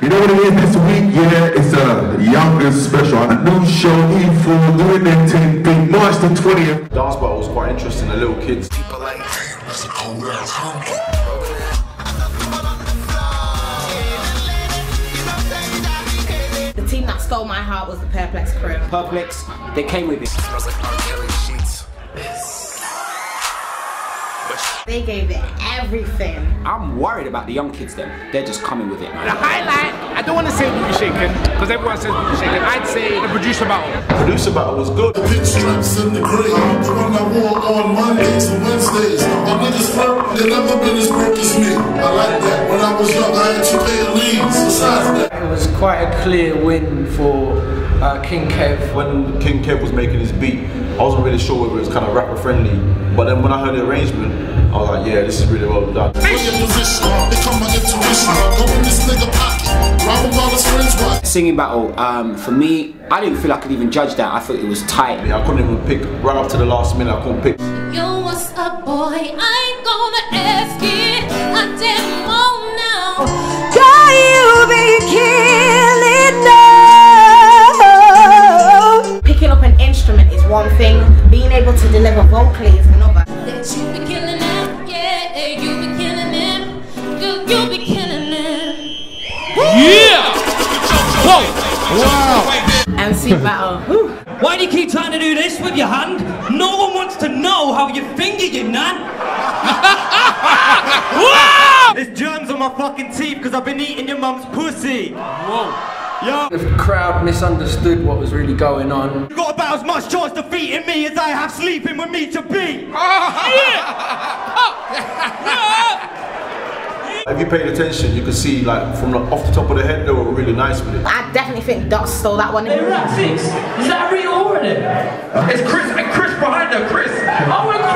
You know what it is this week? Yeah, it's uh, a Youngens special. A new show, E4, doing their thing, thing, March the 20th. Dance battle was quite interesting, the little kids. People like, that's a cold ass honky. The team that stole my heart was the Perplex crew. Perplex, they came with it. Smells like R. Kelly sheets. They gave it everything. I'm worried about the young kids then. They're just coming with it, The highlight, I don't want to say booty shaking, because everyone says booty shaking. I'd say the producer battle. Producer battle was good. The Pink straps in the grave. The one I wore on Mondays and Wednesdays. My niggas flirt, they never been as broke as me. I like that. When I was young, I had to pay the leads. Besides that, It was quite a clear win for uh, King Kev. When King Kev was making his beat, I wasn't really sure whether it was kind of rapper friendly. But then when I heard the arrangement, I was like, yeah, this is really well done. look at position. They come my intuition. Go in this nigga pocket. Rob him while his friends watch. Singing battle, um, for me, I didn't feel I could even judge that. I thought it was tight. I couldn't even pick, right up to the last minute, I couldn't pick. Yo, what's up, boy? I ain't gonna ask it. I damn want now. Can you be killing now? Picking up an instrument is one thing, being able to deliver vocally is another. MC battle. Why do you keep trying to do this with your hand? No one wants to know how you finger your nan. There's germs on my fucking teeth because I've been eating your mum's pussy. Whoa. Yo. The crowd misunderstood what was really going on. You got about as much chance defeating me as I have sleeping with Misha B. Ah, If you paid attention, you could see like from the, off the top of the head, they were really nice with it. I definitely think Dot stole that one. at six. Is that real already? It's Chris and Chris behind her, Chris. Oh, and Chris behind her.